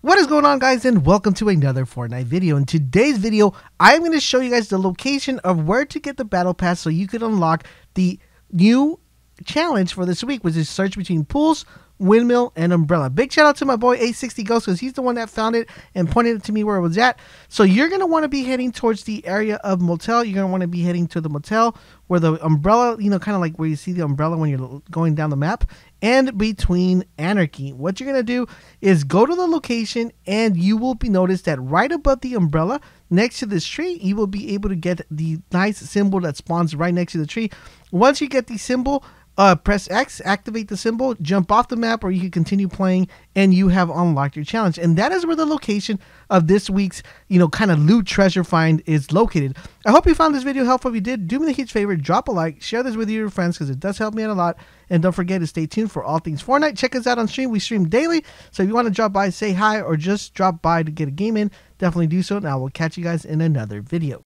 What is going on guys and welcome to another Fortnite video. In today's video, I'm going to show you guys the location of where to get the battle pass so you can unlock the new challenge for this week which is search between pools, windmill, and umbrella. Big shout out to my boy 860 Ghost because he's the one that found it and pointed it to me where it was at. So you're going to want to be heading towards the area of motel. You're going to want to be heading to the motel where the umbrella, you know, kind of like where you see the umbrella when you're going down the map and between anarchy. What you're going to do is go to the location and you will be noticed that right above the umbrella next to this tree, you will be able to get the nice symbol that spawns right next to the tree. Once you get the symbol, uh, press X, activate the symbol, jump off the map, or you can continue playing, and you have unlocked your challenge. And that is where the location of this week's, you know, kind of loot treasure find is located. I hope you found this video helpful. If you did, do me a huge favor, drop a like, share this with your friends because it does help me out a lot. And don't forget to stay tuned for all things Fortnite. Check us out on stream. We stream daily. So if you want to drop by, say hi, or just drop by to get a game in, definitely do so. And I will catch you guys in another video.